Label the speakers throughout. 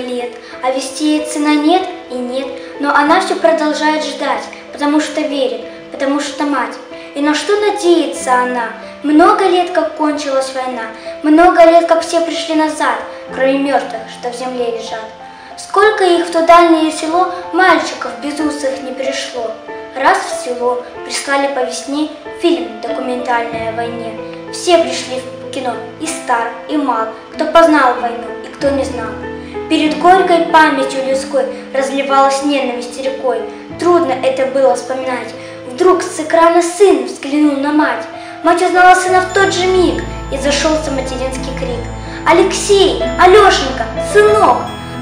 Speaker 1: лет, а вести ей цена нет и нет, но она все продолжает ждать, потому что верит, потому что мать. И на что надеется она? Много лет, как кончилась война, много лет, как все пришли назад, кроме мертвых, что в земле лежат. Сколько их в то дальнее село мальчиков безусых не пришло. Раз в село прислали по весне фильм документальный о войне. Все пришли в кино, и стар, и мал, кто познал войну, и кто не знал. Перед горькой памятью людской разливалась ненависть рекой. Трудно это было вспоминать. Вдруг с экрана сын взглянул на мать. Мать узнала сына в тот же миг, и зашелся материнский крик. «Алексей! Алешенька! Сынок!»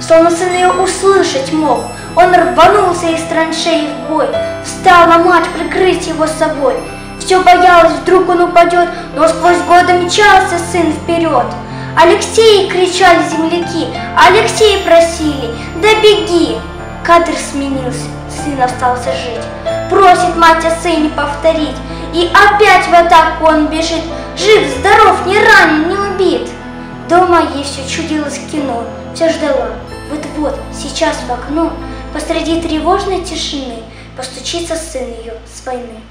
Speaker 1: Словно сын ее услышать мог. Он рванулся из траншеи в бой. Встала мать прикрыть его собой. Все боялась, вдруг он упадет, но сквозь годы мчался сын вперед. «Алексей!» — кричали земляки, «Алексей!» — просили, «Да беги!» Кадр сменился, сын остался жить. Просит мать о сыне повторить, и опять в атаку он бежит. Жив, здоров, не ранен, не убит. Дома ей все чудилось кино, все ждала. Вот-вот, сейчас в окно, посреди тревожной тишины, постучится сын ее с войны.